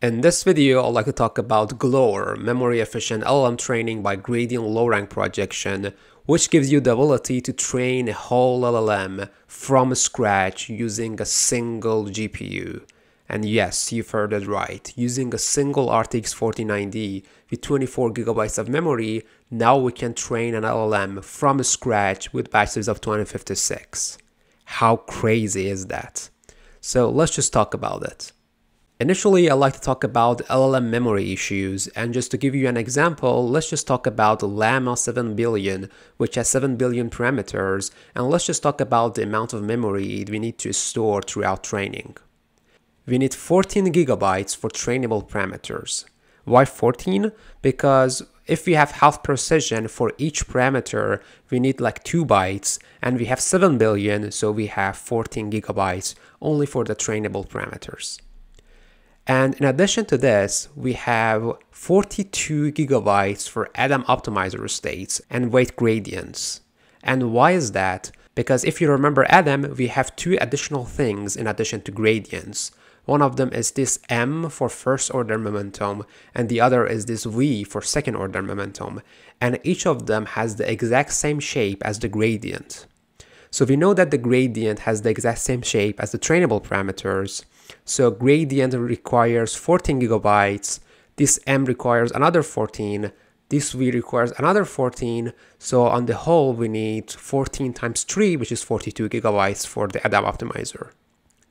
In this video, I'd like to talk about GaLore, Memory Efficient LLM Training by Gradient Low Rank Projection, which gives you the ability to train a whole LLM from scratch using a single GPU. And yes, you've heard it right. Using a single RTX 4090 with 24 gigabytes of memory, now we can train an LLM from scratch with batches of 2056. How crazy is that? So let's just talk about it. Initially, I'd like to talk about LLM memory issues, and just to give you an example, let's just talk about Llama 7 billion, which has 7 billion parameters, and let's just talk about the amount of memory we need to store throughout training. We need 14 gigabytes for trainable parameters. Why 14? Because if we have half precision for each parameter, we need like 2 bytes, and we have 7 billion, so we have 14 gigabytes only for the trainable parameters. And in addition to this, we have 42 gigabytes for Adam optimizer states and weight gradients. And why is that? Because if you remember Adam, we have two additional things in addition to gradients. One of them is this m for first order momentum, and the other is this v for second order momentum, and each of them has the exact same shape as the gradient. So we know that the gradient has the exact same shape as the trainable parameters, so gradient requires 14 gigabytes, this m requires another 14, this v requires another 14, so on the whole we need 14 times 3, which is 42 gigabytes for the Adam optimizer.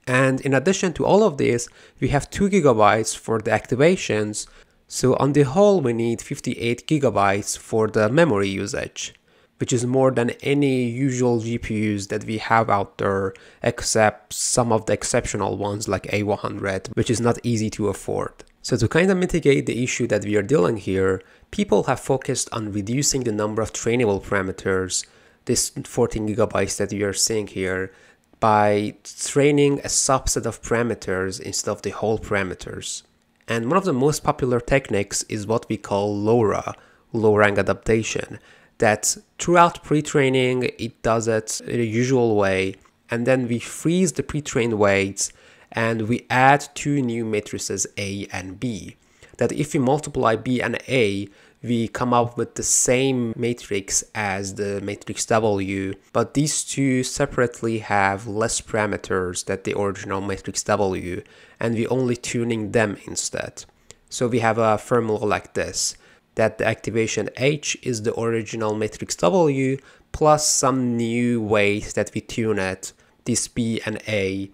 And in addition to all of this, we have 2 gigabytes for the activations. So on the whole, we need 58 gigabytes for the memory usage, which is more than any usual GPUs that we have out there, except some of the exceptional ones like A100, which is not easy to afford. So to kind of mitigate the issue that we are dealing here, people have focused on reducing the number of trainable parameters, this 14 gigabytes that you are seeing here, by training a subset of parameters instead of the whole parameters. And one of the most popular techniques is what we call LoRA, low rank adaptation, that throughout pre-training it does it in a usual way and then we freeze the pre-trained weights and we add two new matrices A and B. That if we multiply B and A, we come up with the same matrix as the matrix W, but these two separately have less parameters than the original matrix W, and we only tuning them instead. So we have a formula like this, that the activation H is the original matrix W plus some new ways that we tune it, this B and A,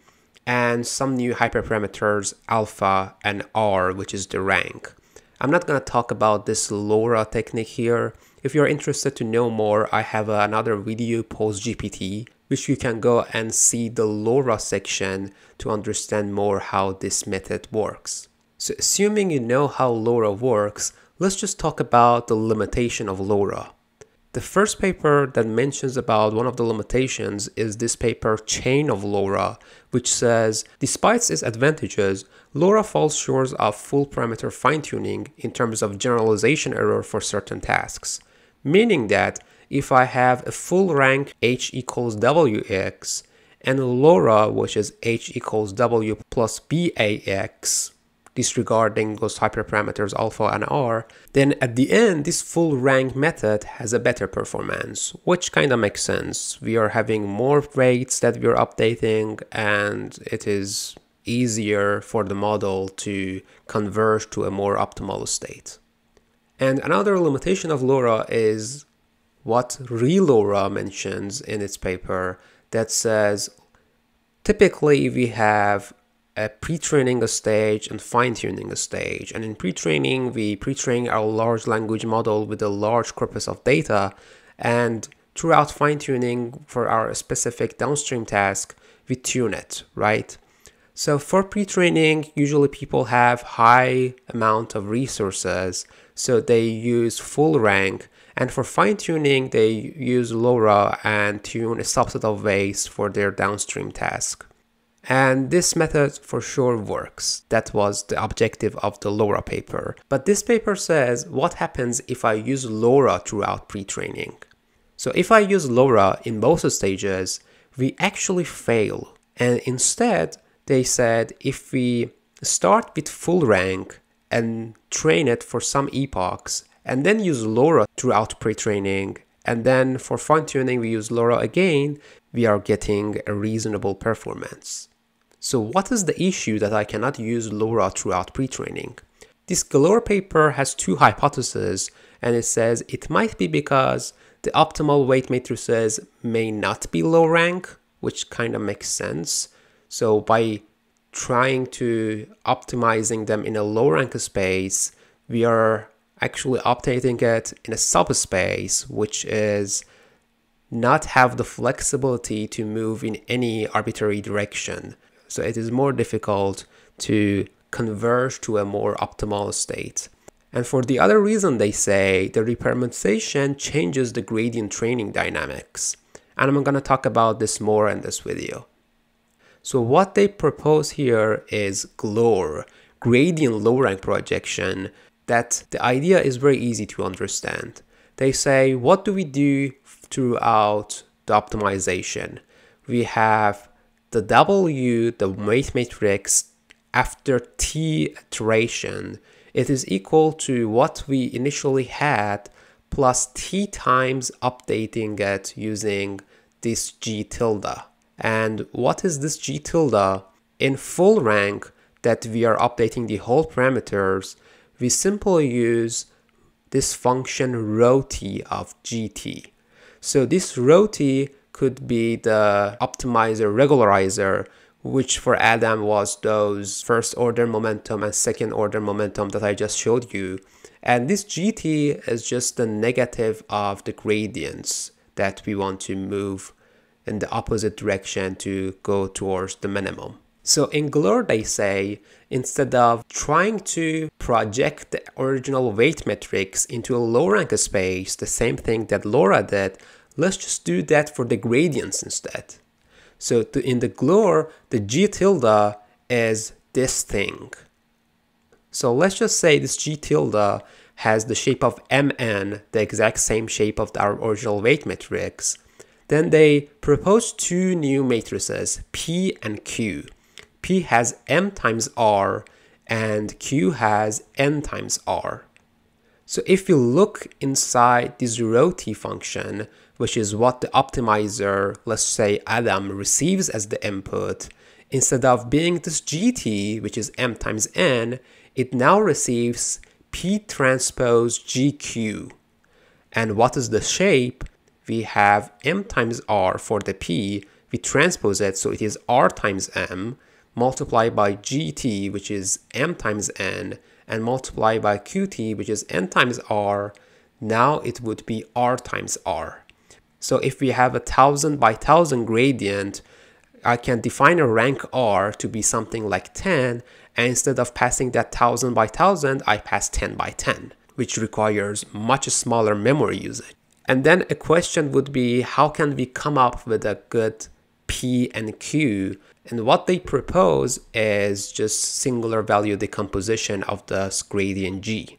and some new hyperparameters alpha and R, which is the rank. I'm not going to talk about this LoRA technique here. If you're interested to know more, I have another video post GPT, which you can go and see the LoRA section to understand more how this method works. So assuming you know how LoRA works, let's just talk about the limitation of LoRA. The first paper that mentions about one of the limitations is this paper Chain of LoRA, which says, despite its advantages, LoRA falls short of full parameter fine-tuning in terms of generalization error for certain tasks. Meaning that if I have a full rank h equals wx and LoRA which is h equals w plus bax disregarding those hyperparameters alpha and r, then at the end, this full rank method has a better performance, which kind of makes sense. We are having more weights that we are updating and it is easier for the model to converge to a more optimal state. And another limitation of LoRA is what ReLoRA mentions in its paper that says typically we have a pre-training a stage and fine-tuning a stage. And in pre-training, we pre-train our large language model with a large corpus of data. And throughout fine-tuning for our specific downstream task, we tune it, right? So for pre-training, usually people have high amount of resources, so they use full rank. And for fine-tuning, they use LoRA and tune a subset of weights for their downstream task. And this method for sure works. That was the objective of the LoRA paper. But this paper says what happens if I use LoRA throughout pre-training. So if I use LoRA in both stages, we actually fail. And instead, they said if we start with full rank and train it for some epochs, and then use LoRa throughout pre-training. And then for fine-tuning, we use LoRa again, we are getting a reasonable performance. So what is the issue that I cannot use LoRa throughout pre-training? This Galore paper has two hypotheses and it says it might be because the optimal weight matrices may not be low rank, which kind of makes sense. So by trying to optimizing them in a low rank space, we are actually updating it in a subspace, which is not have the flexibility to move in any arbitrary direction. So it is more difficult to converge to a more optimal state. And for the other reason, they say the reparameterization changes the gradient training dynamics. And I'm going to talk about this more in this video. So what they propose here is GaLore, gradient low rank projection, that the idea is very easy to understand. They say, what do we do throughout the optimization? We have the W, the weight matrix, after t iteration, it is equal to what we initially had plus t times updating it using this g tilde. And what is this g tilde? In full rank that we are updating the whole parameters, we simply use this function rho t of gt. So this rho t could be the optimizer regularizer which for Adam was those first order momentum and second order momentum that I just showed you. And this GT is just the negative of the gradients that we want to move in the opposite direction to go towards the minimum. So in GaLore, they say instead of trying to project the original weight matrix into a low rank space, the same thing that LoRa did, let's just do that for the gradients instead. So to, in the GaLore, the G tilde is this thing. So let's just say this G tilde has the shape of MN, the exact same shape of our original weight matrix. Then they propose two new matrices, P and Q. P has M times R and Q has N times R. So if you look inside this rho t function, which is what the optimizer, let's say Adam, receives as the input, instead of being this gt, which is m times n, it now receives p transpose gq. And what is the shape? We have m times r for the p, we transpose it, so it is r times m, multiplied by gt, which is m times n, and multiplied by qt, which is n times r, now it would be r times r. So if we have a thousand by thousand gradient, I can define a rank R to be something like 10, and instead of passing that thousand by thousand, I pass 10 by 10, which requires much smaller memory usage. And then a question would be, how can we come up with a good P and Q? And what they propose is just singular value decomposition of the gradient G.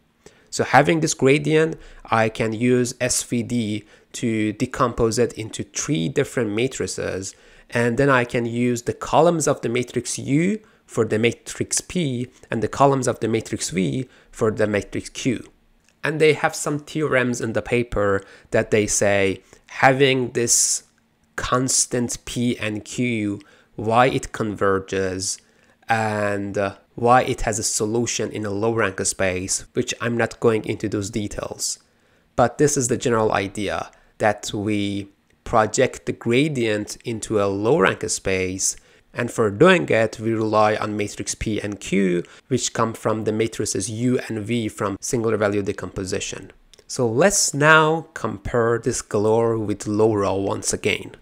So having this gradient, I can use SVD to decompose it into three different matrices. And then I can use the columns of the matrix U for the matrix P and the columns of the matrix V for the matrix Q. And they have some theorems in the paper that they say having this constant P and Q, why it converges, and uh, why it has a solution in a low rank space, which I'm not going into those details. But this is the general idea that we project the gradient into a low rank space and for doing it, we rely on matrix P and Q, which come from the matrices U and V from singular value decomposition. So let's now compare this GaLore with LoRa once again.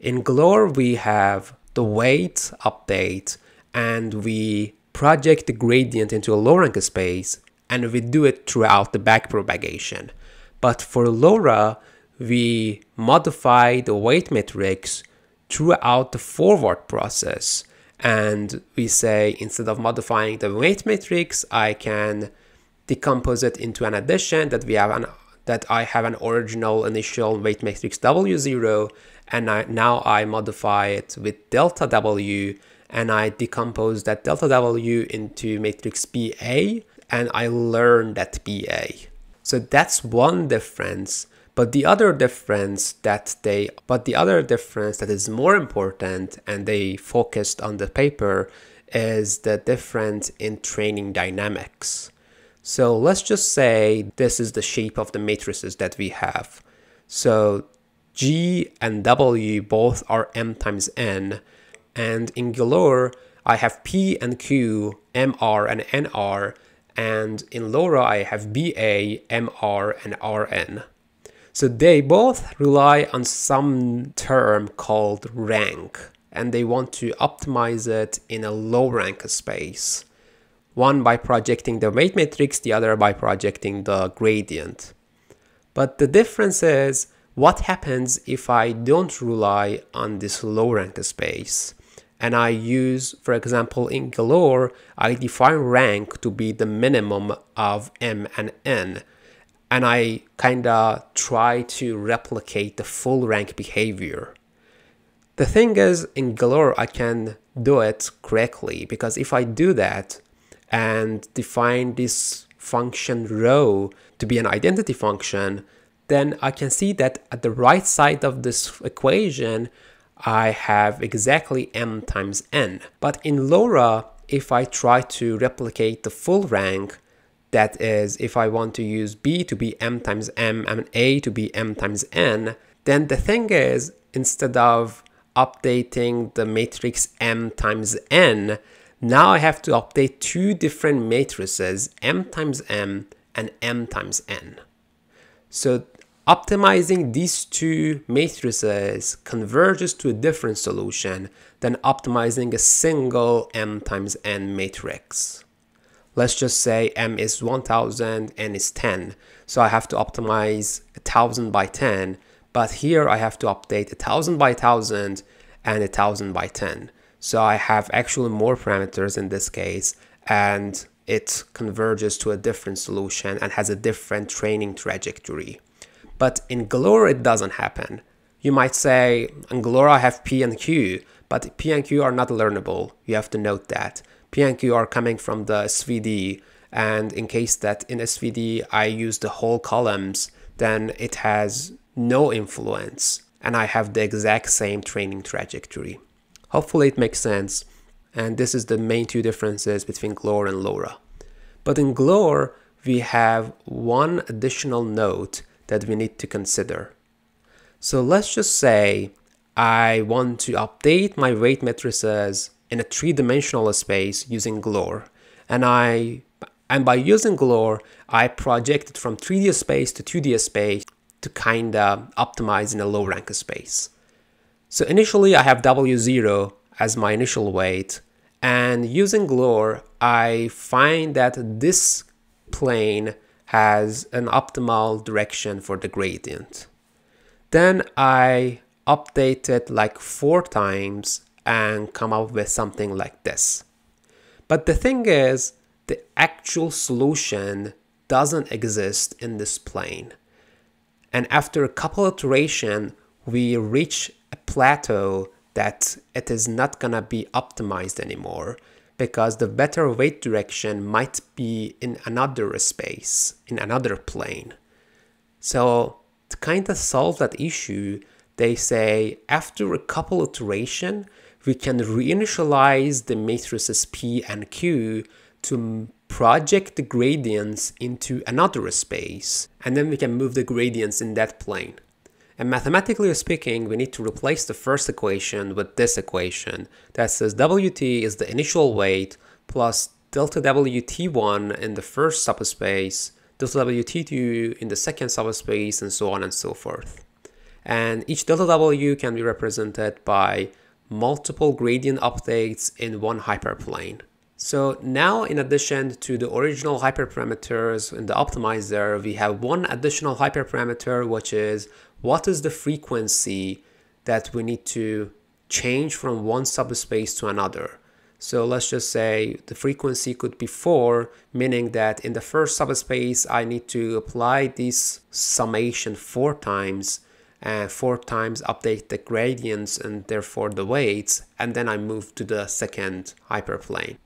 In GaLore, we have the weight update and we project the gradient into a low rank space and we do it throughout the backpropagation. But for LoRa, we modify the weight matrix throughout the forward process. And we say instead of modifying the weight matrix, I can decompose it into an addition that we have an that I have an original initial weight matrix W0 and I, now I modify it with delta W and I decompose that delta W into matrix BA and I learn that BA. So that's one difference. But the other difference that they but the other difference that is more important and they focused on the paper is the difference in training dynamics. So let's just say this is the shape of the matrices that we have. So G and W both are M times N. And in Galore, I have P and Q, MR and NR. And in LoRa, I have BA, MR, and RN. So they both rely on some term called rank. And they want to optimize it in a low rank space one by projecting the weight matrix, the other by projecting the gradient. But the difference is what happens if I don't rely on this low rank space and I use, for example, in Galore, I define rank to be the minimum of M and N and I kinda try to replicate the full rank behavior. The thing is, in Galore, I can do it correctly because if I do that, and define this function rho to be an identity function, then I can see that at the right side of this equation, I have exactly m times n. But in LoRa, if I try to replicate the full rank, that is, if I want to use b to be m times m and a to be m times n, then the thing is, instead of updating the matrix m times n, now I have to update two different matrices, m times m and m times n. So optimizing these two matrices converges to a different solution than optimizing a single m times n matrix. Let's just say m is 1000, n is 10. So I have to optimize 1000 by 10, but here I have to update 1000 by 1000 and 1000 by 10. So I have actually more parameters in this case and it converges to a different solution and has a different training trajectory. But in Galore, it doesn't happen. You might say, in Galore, I have P and Q, but P and Q are not learnable. You have to note that. P and Q are coming from the SVD, and in case that in SVD I use the whole columns, then it has no influence, and I have the exact same training trajectory. Hopefully it makes sense. And this is the main two differences between Galore and LoRa. But in Galore, we have one additional note that we need to consider. So let's just say I want to update my weight matrices in a three-dimensional space using Galore. And I and by using Galore, I project it from 3D space to 2D space to kinda optimize in a low rank space. So initially I have W0 as my initial weight and using Galore I find that this plane has an optimal direction for the gradient. Then I update it like four times and come up with something like this. But the thing is, the actual solution doesn't exist in this plane. And after a couple iteration, we reach a plateau that it is not gonna be optimized anymore because the better weight direction might be in another space, in another plane. So to kind of solve that issue, they say after a couple iteration, we can reinitialize the matrices P and Q to project the gradients into another space, and then we can move the gradients in that plane. And mathematically speaking, we need to replace the first equation with this equation that says Wt is the initial weight plus delta Wt1 in the first subspace, delta Wt2 in the second subspace, and so on and so forth. And each delta W can be represented by multiple gradient updates in one hyperplane. So now in addition to the original hyperparameters in the optimizer, we have one additional hyperparameter which is what is the frequency that we need to change from one subspace to another. So let's just say the frequency could be 4, meaning that in the first subspace I need to apply this summation 4 times and four times update the gradients and therefore the weights, and then I move to the second hyperplane.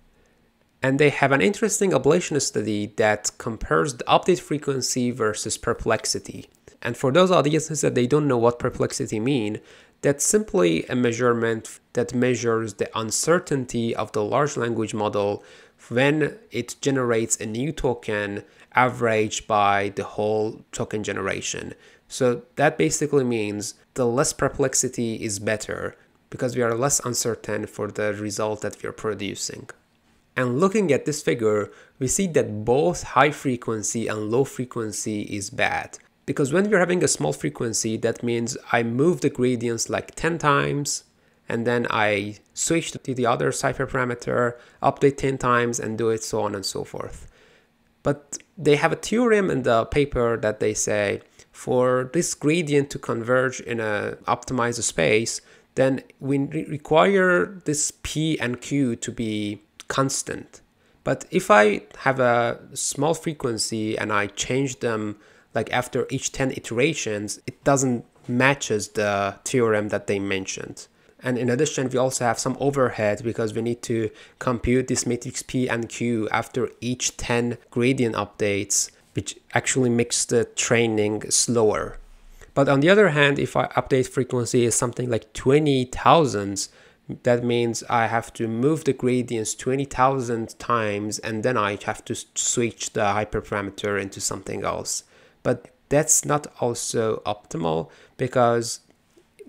And they have an interesting ablation study that compares the update frequency versus perplexity. And for those audiences that they don't know what perplexity mean, that's simply a measurement that measures the uncertainty of the large language model when it generates a new token averaged by the whole token generation. So that basically means the less perplexity is better because we are less uncertain for the result that we are producing. And looking at this figure, we see that both high frequency and low frequency is bad. Because when we're having a small frequency, that means I move the gradients like 10 times, and then I switch to the other hyperparameter, update 10 times, and do it so on and so forth. But they have a theorem in the paper that they say for this gradient to converge in a optimized space, then we require this P and Q to be constant. But if I have a small frequency and I change them like after each 10 iterations, it doesn't matches the theorem that they mentioned. And in addition, we also have some overhead because we need to compute this matrix P and Q after each 10 gradient updates, which actually makes the training slower. But on the other hand, if I update frequency is something like 20,000, that means I have to move the gradients 20,000 times and then I have to switch the hyperparameter into something else. But that's not also optimal because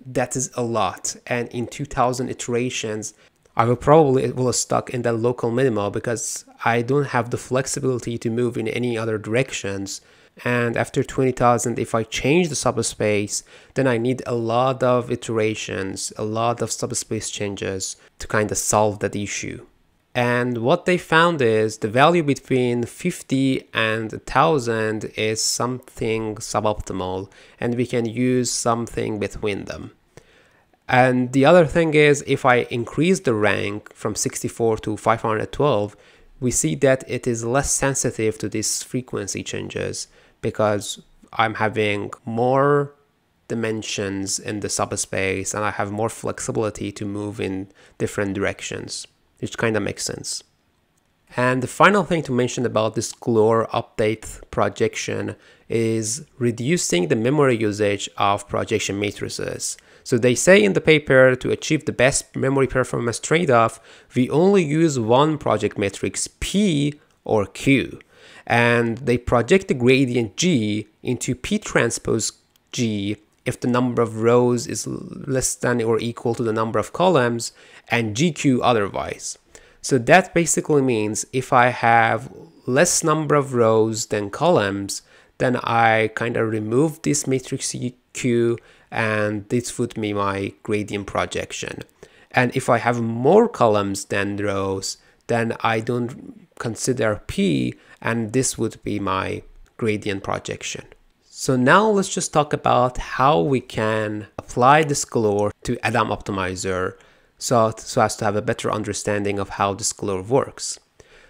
that is a lot. And in 2000 iterations, I will probably will stuck in the local minima because I don't have the flexibility to move in any other directions. And after 20,000 if I change the subspace then I need a lot of iterations a lot of subspace changes to kind of solve that issue. And what they found is the value between 50 and 1000 is something suboptimal and we can use something between them. And the other thing is if I increase the rank from 64 to 512 we see that it is less sensitive to these frequency changes because I'm having more dimensions in the subspace and I have more flexibility to move in different directions, which kind of makes sense. And the final thing to mention about this GaLore update projection is reducing the memory usage of projection matrices. So they say in the paper to achieve the best memory performance trade-off, we only use one project matrix P or Q and they project the gradient G into P transpose G if the number of rows is less than or equal to the number of columns and GQ otherwise. So that basically means if I have less number of rows than columns, then I kind of remove this matrix Q and this would be my gradient projection. And if I have more columns than rows, then I don't consider P and this would be my gradient projection. So now let's just talk about how we can apply this GaLore to ADAM Optimizer so, so as to have a better understanding of how this GaLore works.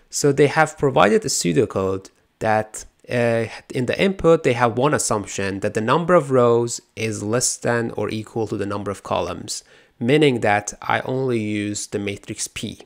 So they have provided a pseudocode that uh, in the input they have one assumption that the number of rows is less than or equal to the number of columns, meaning that I only use the matrix P.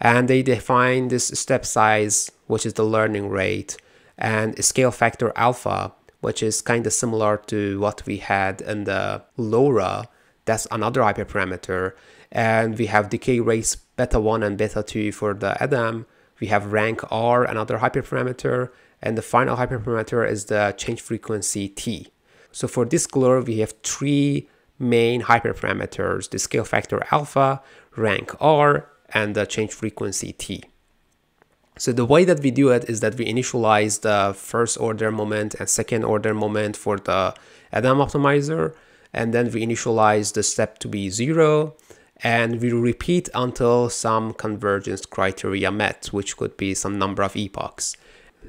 And they define this step size which is the learning rate and scale factor alpha which is kind of similar to what we had in the LoRa. That's another hyperparameter. And we have decay rates beta 1 and beta 2 for the ADAM. We have rank R another hyperparameter and the final hyperparameter is the change frequency T so for this GaLore we have three main hyperparameters the scale factor alpha rank R and the change frequency t. So the way that we do it is that we initialize the first order moment and second order moment for the ADAM optimizer and then we initialize the step to be zero and we repeat until some convergence criteria met which could be some number of epochs.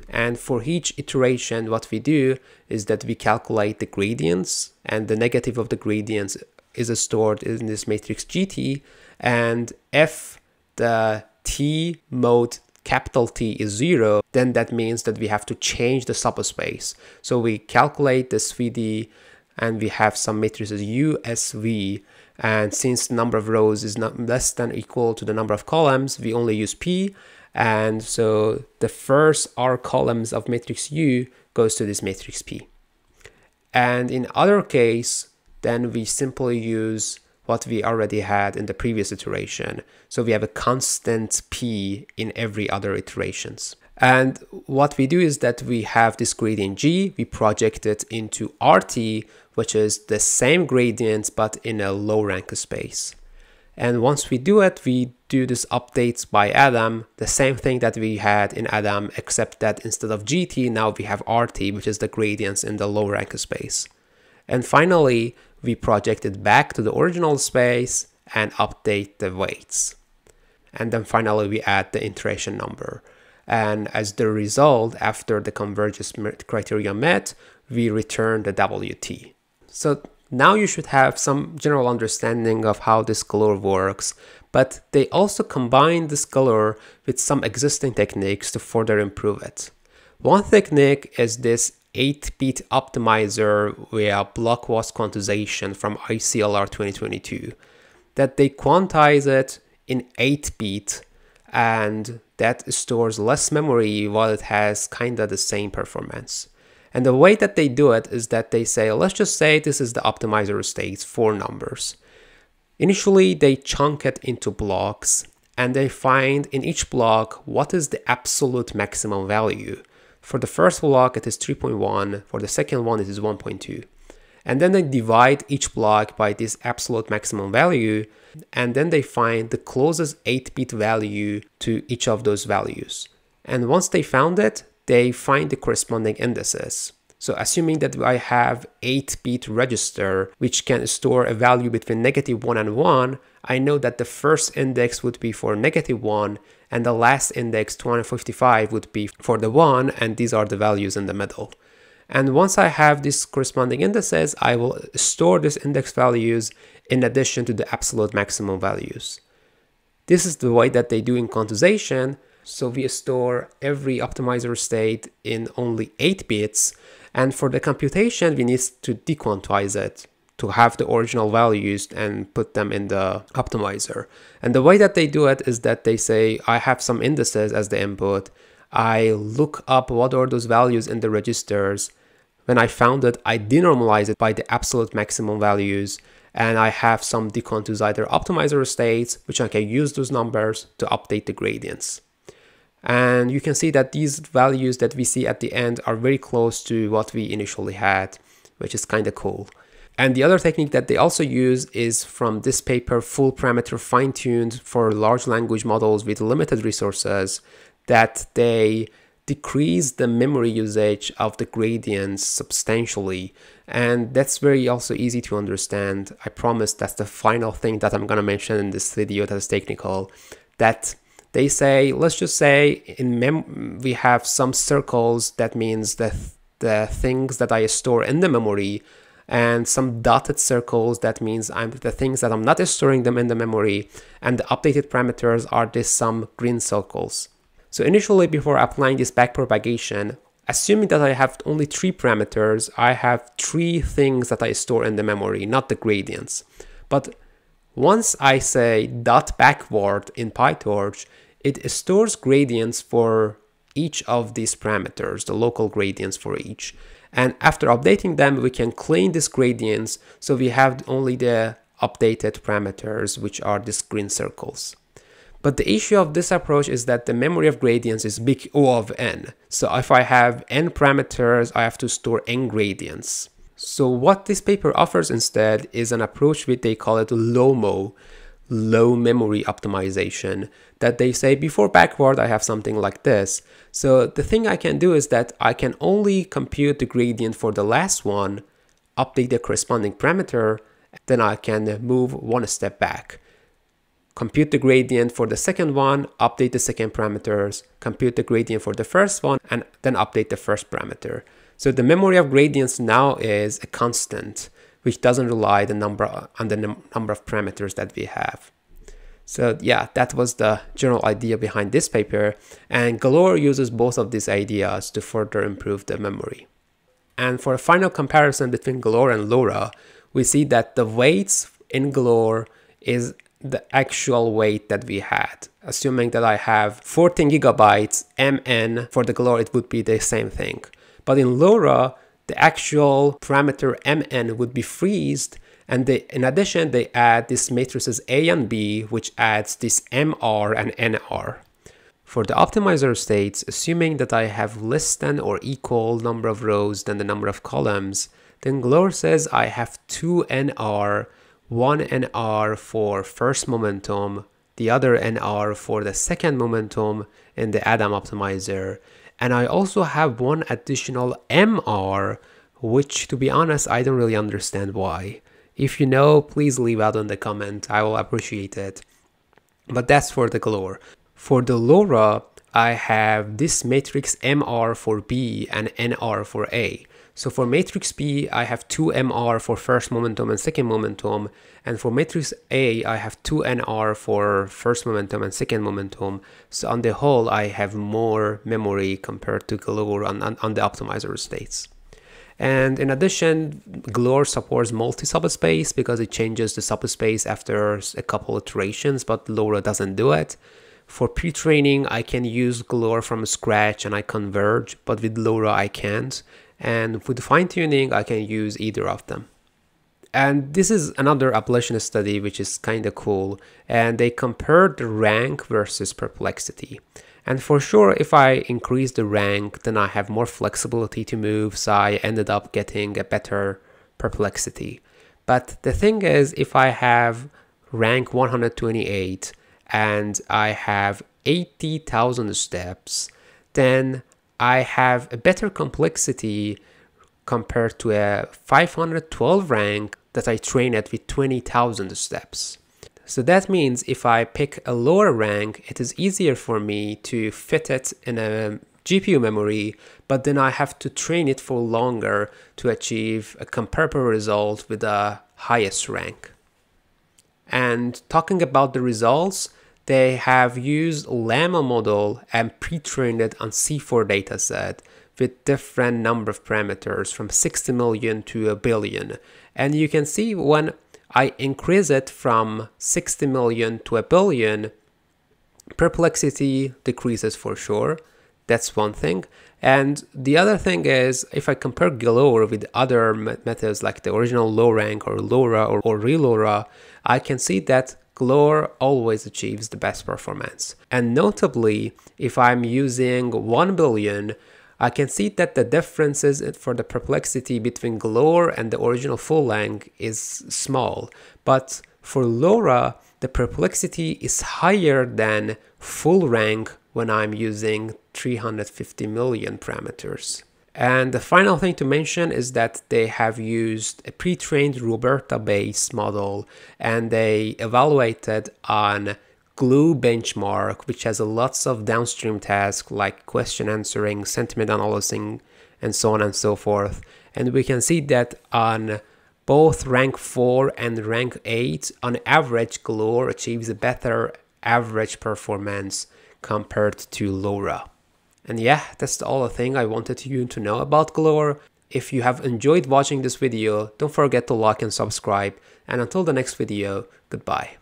And for each iteration what we do is that we calculate the gradients and the negative of the gradients is stored in this matrix GT and f the t mode capital T is zero, then that means that we have to change the subspace. So we calculate this SVD and we have some matrices U, S, V. And since the number of rows is not less than equal to the number of columns, we only use P. And so the first R columns of matrix U goes to this matrix P. And in other case, then we simply use what we already had in the previous iteration. So we have a constant P in every other iterations. And what we do is that we have this gradient G, we project it into RT, which is the same gradient but in a low rank space. And once we do it, we do this updates by Adam, the same thing that we had in Adam, except that instead of GT, now we have RT, which is the gradients in the low rank space. And finally, we project it back to the original space and update the weights. And then finally, we add the iteration number. And as the result, after the convergence criteria met, we return the WT. So now you should have some general understanding of how this GaLore works, but they also combine this GaLore with some existing techniques to further improve it. One technique is this 8-bit optimizer via Blockwise quantization from ICLR 2022, that they quantize it in 8-bit and that stores less memory while it has kinda the same performance. And the way that they do it is that they say, let's just say this is the optimizer states, four numbers. Initially, they chunk it into blocks and they find in each block what is the absolute maximum value. For the first block, it is 3.1. For the second one, it is 1.2. And then they divide each block by this absolute maximum value. And then they find the closest 8-bit value to each of those values. And once they found it, they find the corresponding indices. So assuming that I have 8-bit register, which can store a value between negative 1 and 1, I know that the first index would be for negative 1, and the last index, 255, would be for the 1, and these are the values in the middle. And once I have these corresponding indices, I will store these index values in addition to the absolute maximum values. This is the way that they do in quantization, so we store every optimizer state in only 8 bits. And for the computation, we need to dequantize it to have the original values and put them in the optimizer. And the way that they do it is that they say, I have some indices as the input. I look up what are those values in the registers. When I found it, I denormalize it by the absolute maximum values. And I have some dequantized optimizer states, which I can use those numbers to update the gradients. And you can see that these values that we see at the end are very close to what we initially had, which is kind of cool. And the other technique that they also use is from this paper, full parameter fine-tuned for large language models with limited resources, that they decrease the memory usage of the gradients substantially. And that's very also easy to understand. I promise that's the final thing that I'm gonna mention in this video that is technical, that they say, let's just say in mem we have some circles that means the, the things that I store in the memory and some dotted circles that means I'm the things that I'm not storing them in the memory and the updated parameters are this some green circles. So initially before applying this backpropagation, assuming that I have only three parameters, I have three things that I store in the memory, not the gradients. But once I say dot backward in PyTorch, it stores gradients for each of these parameters, the local gradients for each. And after updating them, we can clean these gradients so we have only the updated parameters, which are these green circles. But the issue of this approach is that the memory of gradients is big O of n. So if I have n parameters, I have to store n gradients. So what this paper offers instead is an approach which they call it LOMO, low memory optimization that they say before backward I have something like this. So the thing I can do is that I can only compute the gradient for the last one, update the corresponding parameter, then I can move one step back. Compute the gradient for the second one, update the second parameters, compute the gradient for the first one, and then update the first parameter. So the memory of gradients now is a constant which doesn't rely the number on the num number of parameters that we have. So yeah, that was the general idea behind this paper, and GaLore uses both of these ideas to further improve the memory. And for a final comparison between Galore and LoRa, we see that the weights in Galore is the actual weight that we had. Assuming that I have 14 gigabytes MN for the Galore, it would be the same thing. But in LoRa, the actual parameter MN would be freezed and they, in addition, they add these matrices A and B, which adds this MR and NR. For the optimizer states, assuming that I have less than or equal number of rows than the number of columns, then Galore says I have 2 NR, 1 NR for first momentum, the other NR for the second momentum in the Adam optimizer, and I also have one additional MR, which to be honest, I don't really understand why. If you know, please leave out in the comment, I will appreciate it. But that's for the Galore. For the LoRa, I have this matrix MR for B and NR for A. So for matrix B, I have 2 MR for first momentum and second momentum. And for matrix A, I have 2 NR for first momentum and second momentum. So on the whole, I have more memory compared to Galore on, on, on the optimizer states. And in addition, Galore supports multi-subspace because it changes the subspace after a couple iterations, but LoRa doesn't do it. For pre-training, I can use Galore from scratch and I converge, but with LoRa I can't. And with fine-tuning, I can use either of them. And this is another ablation study which is kind of cool. And they compared the rank versus perplexity. And for sure, if I increase the rank, then I have more flexibility to move, so I ended up getting a better perplexity. But the thing is, if I have rank 128 and I have 80,000 steps, then I have a better complexity compared to a 512 rank that I train at with 20,000 steps. So that means if I pick a lower rank, it is easier for me to fit it in a GPU memory, but then I have to train it for longer to achieve a comparable result with the highest rank. And talking about the results, they have used Llama model and pre-trained it on C4 dataset with different number of parameters from 60 million to a billion. And you can see when I increase it from 60 million to a billion, perplexity decreases for sure. That's one thing. And the other thing is, if I compare Galore with other methods like the original low rank or LoRa or, or ReLoRa, I can see that Galore always achieves the best performance. And notably, if I'm using 1 billion, I can see that the differences for the perplexity between Galore and the original full length is small, but for LoRa, the perplexity is higher than full rank when I'm using 350 million parameters. And the final thing to mention is that they have used a pre-trained RoBERTa based model and they evaluated on Glue benchmark, which has lots of downstream tasks like question answering, sentiment analyzing, and so on and so forth. And we can see that on both rank 4 and rank 8, on average, Galore achieves a better average performance compared to LoRa. And yeah, that's all the thing I wanted you to know about Galore. If you have enjoyed watching this video, don't forget to like and subscribe. And until the next video, goodbye.